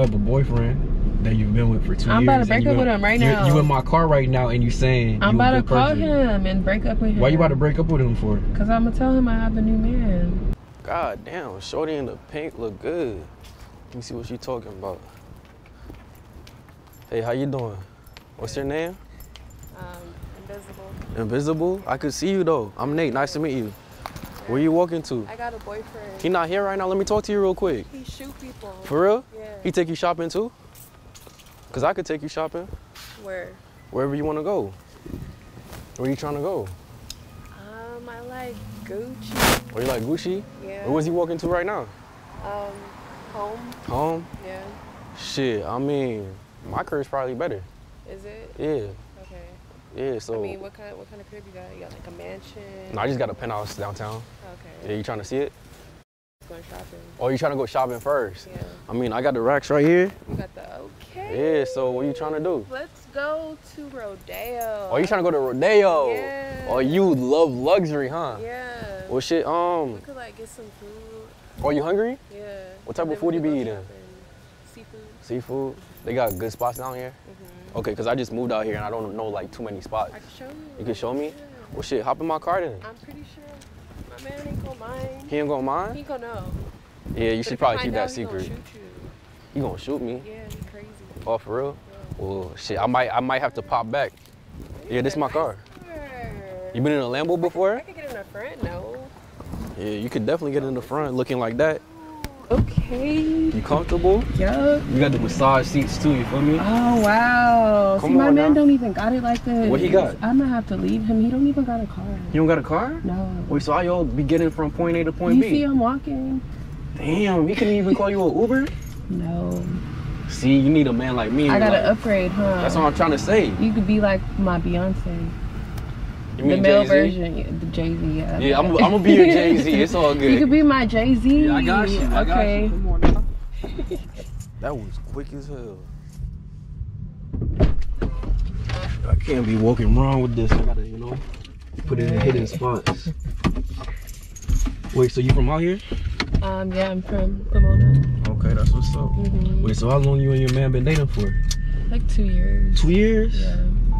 have a boyfriend that you've been with for 2 I'm years. about to break up in- with him right you're- now. You in my car right now and you saying I'm you a about to good call person. him and break up with him. Why you about to break up with him for? Cause I'm gonna tell him I have a new man. God damn, Shorty in the pink look good. Let me see what she talking about. Hey, how you doing? What's your name? Um, invisible. Invisible? I could see you though. I'm Nate. Nice to meet you. Where you walking to? I got a boyfriend. He not here right now. Let me talk to you real quick. He shoot people. For real? Yeah. He take you shopping too? Cause I could take you shopping Where? wherever you want to go. Where you trying to go? Um, I like Gucci. Or you like Gucci? Yeah. Where was he walking to right now? Um, home. Home? Yeah. Shit. I mean, my crib's probably better. Is it? Yeah. Yeah. So. I mean, what kind? What kind of crib you got? You got like a mansion? no, I just got a penthouse downtown. Okay. Yeah, you trying to see it? Going shopping. Oh, you trying to go shopping first? Yeah. I mean, I got the racks right here. You got the okay. Yeah, so what are you trying to do? Let's go to Rodeo. Oh, you trying to go to Rodeo? Yeah. Oh, you love luxury, huh? Yeah. Well, shit, um, We could like get some food. are you hungry? Yeah. What type of food you be eating? Seafood. Seafood? They got good spots down here? Mm-hmm. Okay, because I just moved out here and I don't know like too many spots. I can show you. You can show me? Yeah. Well, shit, hop in my car then. I'm pretty sure my man ain't gonna mind. He ain't gonna mind? He gonna know. Yeah, you But should probably keep that secret. Gonna shoot you. He gonna shoot me? Yeah, he crazy. Oh, for real? Yeah. Well, shit, I might, I might have to pop back. Yeah, this is my car. You been in a Lambo before? I before? could get in the front, no. Yeah, you could definitely get in the front looking like that. Okay. You comfortable? Yeah. You got the massage seats too, you feel me? Oh wow. Come See, my man now. don't even got it like this. What he got? I'm gonna have to leave him. He don't even got a car. You don't got a car? No. Wait, so how y'all be getting from point A to point you B? see I'm walking? Damn, he couldn't even call you an Uber? No. See, you need a man like me. I gotta like- upgrade, huh? That's what I'm trying to say. You could be like my Beyonce. You the male Jay-Z? version, the Jay Z. Yeah, Yeah, I'm, I'm gonna be your Jay Z. It's all good. You could be my Jay Z. Yeah, I got you. I got okay. you. Come on now. that was quick as hell. I can't be walking wrong with this. I gotta, you know, put it in hidden spots. Wait, so you from out here? Um, yeah, I'm from Pomona. Okay, that's what's up. hmm Wait, so how long you and your man been dating for? Like two years. Two years? Yeah.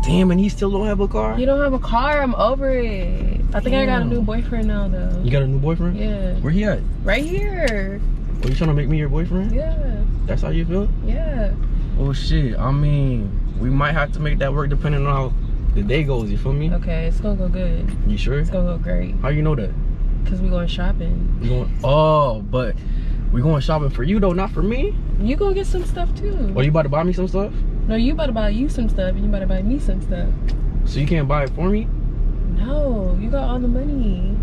Damn, and he still don't have a car? You don't have a car. I'm over it. I think I got a new boyfriend now, though. You got a new boyfriend? Yeah. Where he at? Right here. Are you trying to make me your boyfriend? Yeah. That's how you feel? Yeah. Oh shit. I mean, we might have to make that work depending on how the day goes. You feel me? Okay, it's gonna go good. You sure? It's gonna go great. How you know that? Cause we going shopping. We going? Oh, but we going shopping for you though, not for me. You gonna get some stuff too. Or you about to buy me some stuff? No, you better buy you some stuff, and you better buy me some stuff. So you can't buy it for me? No, you got all the money.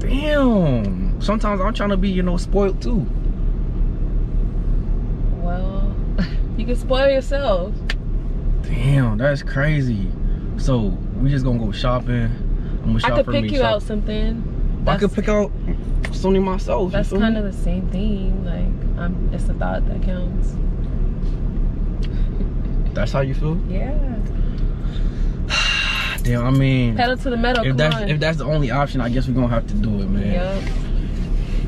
Damn. Sometimes I'm trying to be, you know, spoiled too. Well, you can spoil yourself. Damn, that's crazy. So we just gonna go shopping. I'm gonna shop I could for pick me. you shop- out something. I could pick out Sony myself. That's kind me? of the same thing. Like, I'm, it's the thought that counts. That's how you feel? Yeah. Damn, I mean, Pedal to the metal. if that's on. if that's the only option, I guess we're gonna have to do it, man. Yep.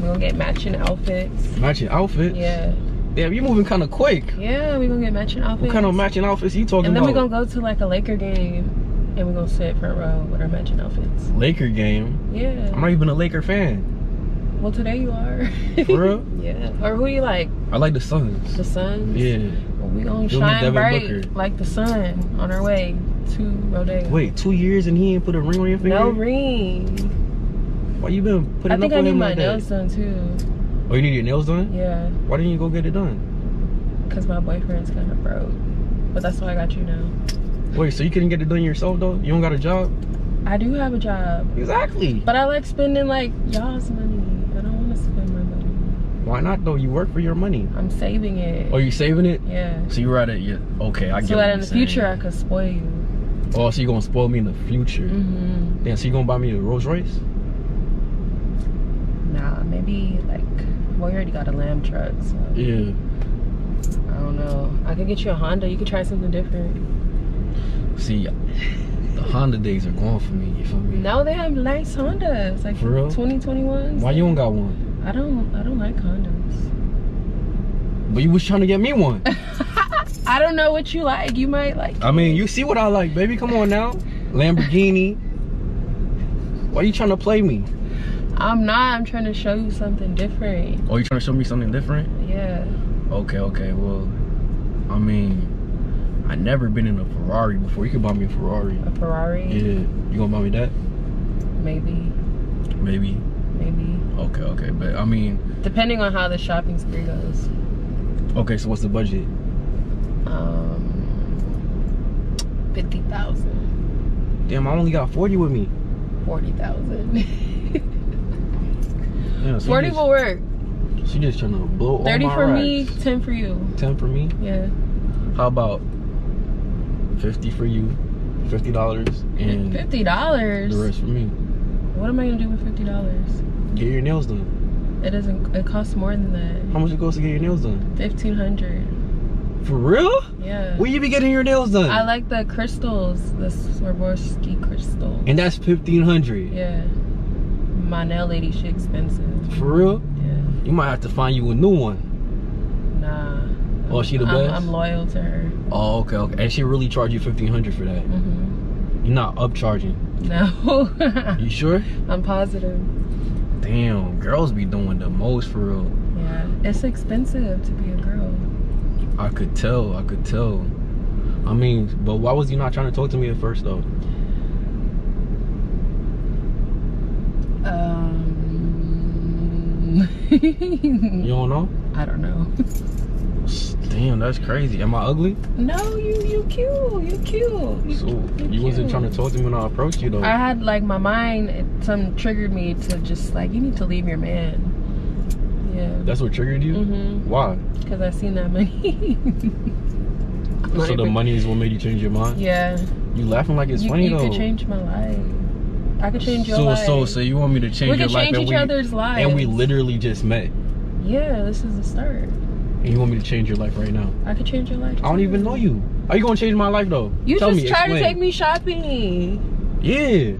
We're gonna get matching outfits. Matching outfits. Yeah. Damn, you moving kind of quick. Yeah, we're gonna get matching outfits. What kind of matching outfits you talking about? And then we're gonna go to like a Laker game and we're gonna sit front row with our matching outfits. Laker game. Yeah. I'm not even a Laker fan. Well, today you are. For real? yeah. Or who you like? I like the Suns. The Suns? Yeah. We gonna shine bright Booker. like the sun on our way to Rodeo. Wait, two years and he ain't put a ring on your finger? No ring. Why you been putting on? I up think I with need him my like nails that? done too. Oh, you need your nails done? Yeah. Why didn't you go get it done? Cause my boyfriend's kind of broke. But that's why I got you now. Wait, so you couldn't get it done yourself though? You don't got a job? I do have a job. Exactly. But I like spending like y'all's money. I don't want to spend my money. Why not though? You work for your money. I'm saving it. Oh, you saving it? Yeah. So you rather yeah. Okay, I get. so that you're in the saying. future I could spoil you. Oh, so you gonna spoil me in the future? Mm-hmm. Damn, so you gonna buy me a Rolls Royce? Nah, maybe like well you already got a lamb truck, so Yeah. I don't know. I could get you a Honda. You could try something different. See, the Honda days are gone for me. You feel me? Now they have nice Hondas, like For real? 2021s. Why you don't got one? I don't. I don't like condoms. But you was trying to get me one. I don't know what you like. You might like. I mean, you see what I like, baby. Come on now. Lamborghini. Why are you trying to play me? I'm not. I'm trying to show you something different. Oh, you trying to show me something different? Yeah. Okay, okay. Well, I mean, I never been in a Ferrari before. You could buy me a Ferrari. A Ferrari. Yeah. You gonna buy me that? Maybe. Maybe. Okay, okay. But I mean, Depending on how the shopping spree goes. okay. So what's the budget? Um. Fifty thousand. Damn, I only got 40 with me. Forty thousand. Yeah, so Forty will work. she just trying to blow all Thirty for me, ten for you. 10 for me. Yeah. How about 50 for you, $50, and Fifty dollars. the rest for me? What am I gonna do with fifty dollars? Get your nails done. It doesn't. It costs more than that. How much it costs to get your nails done? Fifteen hundred. For real? Yeah. Where you be getting your nails done? I like the crystals, the Swarovski crystal. and that's 1500 Yeah. My nail lady, she expensive. For real? Yeah. You might have to find you a new one. Nah. Oh, she the I'm, best? I'm loyal to her. Oh, okay, okay. And she really charge you 1500 for that. Mm -hmm. You're not upcharging. No. You sure? I'm positive. Damn, girls be doing the most for real. Yeah. It's expensive to be a girl. I could tell, I could tell. I mean, but why was you not trying to talk to me at first though? Um. You don't know? I don't know. Damn, that's crazy. Am I ugly? No, you you cute. You cute. You, So you you wasn't trying to talk to me when I approached you though. I had like my mind. It, some triggered me to just like you need to leave your man. Yeah. That's what triggered you? Mhm. Why? Because I seen that money. So the money is what made you change your mind? Yeah. You laughing like it's you funny you though. could change my life. I could change your so life. so so so you want me to change we your could life change each we other's lives. and we literally just met. Yeah, this is the start. And you want me to change your life right now? I could change your life. I don't even know you. Are you gonna change my life though? You Tell just me, try to take me shopping. Yeah.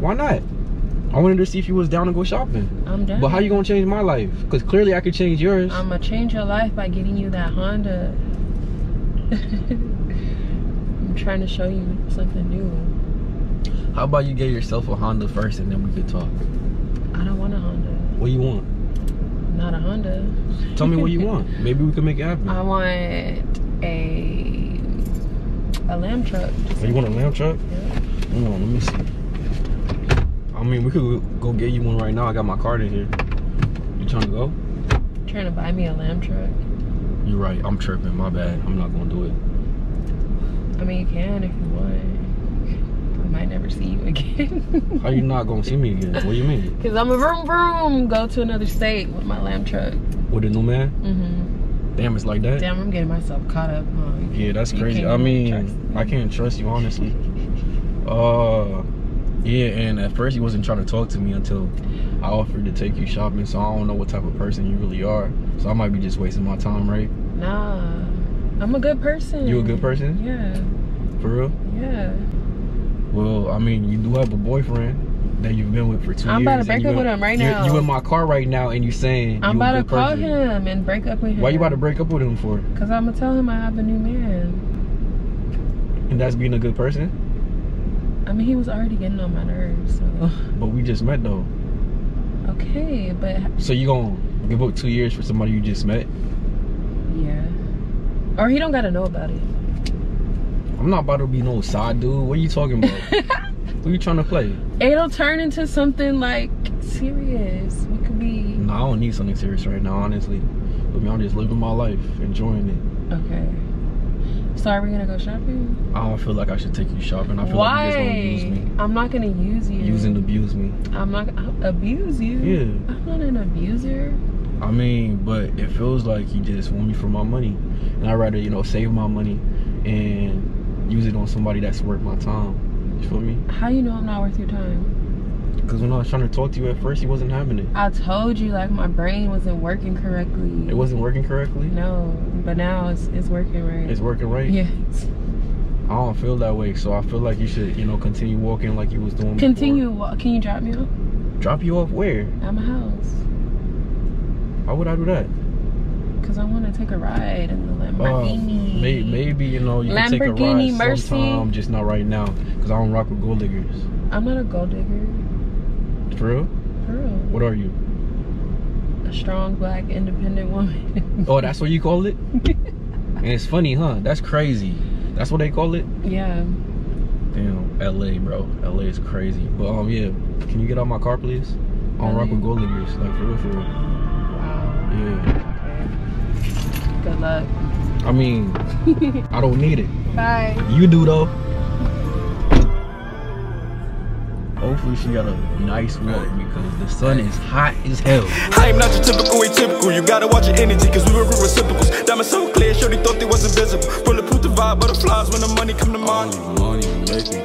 Why not? I wanted to see if you was down to go shopping. I'm done. But how you gonna change my life? Because clearly I could change yours. I'm gonna change your life by getting you that Honda. I'm trying to show you something new. How about you get yourself a Honda first and then we could talk? I don't want a Honda. What do you want? Not a Honda. Tell me what you want. Maybe we can make it happen. I want a a lamb truck. Oh, you want a lamb truck? Yeah. Hold on, let me see. I mean, we could go get you one right now. I got my card in here. You trying to go? Trying to buy me a lamb truck. You're right. I'm tripping. My bad. I'm not gonna do it. I mean, you can if you want. Never see you again. How you not gonna see me again? What do you mean? Cause I'm a vroom vroom go to another state with my lamb truck. With a new man? Mm-hmm. Damn, it's like that. Damn, I'm getting myself caught up. Huh? Yeah, that's You crazy. I mean. I can't trust you honestly. Uh, yeah, and at first you wasn't trying to talk to me until I offered to take you shopping. So I don't know what type of person you really are. So I might be just wasting my time, right? Nah, I'm a good person. You a good person? Yeah, For real? yeah. Well, I mean, you do have a boyfriend that you've been with for 2 I'm years. about to break up in- with him right now. You in my car right now, and you saying I'm you about to call person. him and break up with him. Why you about to break up with him for? Cause I'm gonna tell him I have a new man. And that's being a good person. I mean, he was already getting on my nerves. So But we just met though. okay, but So you gonna give up two years for somebody you just met? yeah, or he don't gotta know about it. I'm not about to be no side dude. What are you talking about? Who you trying to play? It'll turn into something like serious. We could be No, I don't need something serious right now, honestly. I mean, I'm just living my life, enjoying it. okay. So are we gonna go shopping? I don't feel like I should take you shopping. I feel like you just gonna use Why? me. I'm not gonna use you. Use and abuse me. I'm not gonna uh, abuse you. Yeah. I'm not an abuser. I mean, but it feels like you just want me for my money. And I'd rather, you know, save my money and use it on somebody that's worth my time. You feel me? How you know I'm not worth your time? Because when I was trying to talk to you at first, you wasn't having it. I told you like my brain wasn't working correctly. It wasn't working correctly. No, but now it's it's working right. It's working right. Yes. I don't feel that way, so I feel like you should, you know, continue walking like you was doing. Continue. wa- Can you drop me off Drop you off where? at my house? Why would I do that? Cause I want to take a ride in the Lamborghini. Uh, may, maybe you know you can take a Lamborghini ride Mercy. sometime, just not right now, cause I don't rock with gold diggers. I'm not a gold digger. For real? For real. What are you? A strong black independent woman. Oh, that's what you call it? and it's funny, huh? That's crazy. That's what they call it. yeah. Damn, LA, bro. LA is crazy. But um, yeah. Can you get out my car, please? I don't rock with gold diggers, like for real, for real. Wow. Yeah. Okay. Good luck. I mean, I don't need it. Bye. You do though. Hopefully she got a nice walk because the sun is hot as hell. I am not your typical atypical. You gotta watch your energy, cause we were reciprocals. Diamonds so clear, sure they thought they was invisible. Bulletproof the vibe, butterflies when the money come to mind. Money make me